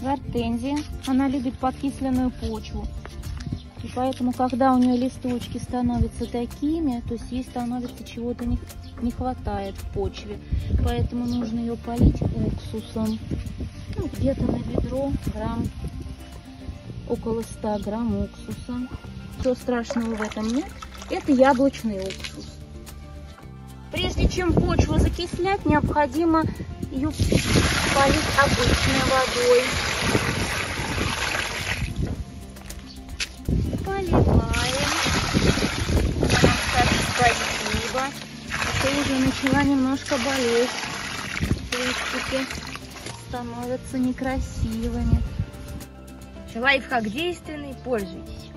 гортензия. Она любит подкисленную почву. И поэтому, когда у нее листочки становятся такими, то есть ей становится чего-то не, не хватает в почве. Поэтому нужно ее полить уксусом. Ну, где-то на ведро грамм, около 100 грамм уксуса. Ничего страшного в этом нет. Это яблочный уксус. Прежде чем почву закислять, необходимо ее полить обычной водой. Поливаем. спасибо. Ты уже начала немножко болеть. Листики становятся некрасивыми. Лайфхак действенный, пользуйтесь.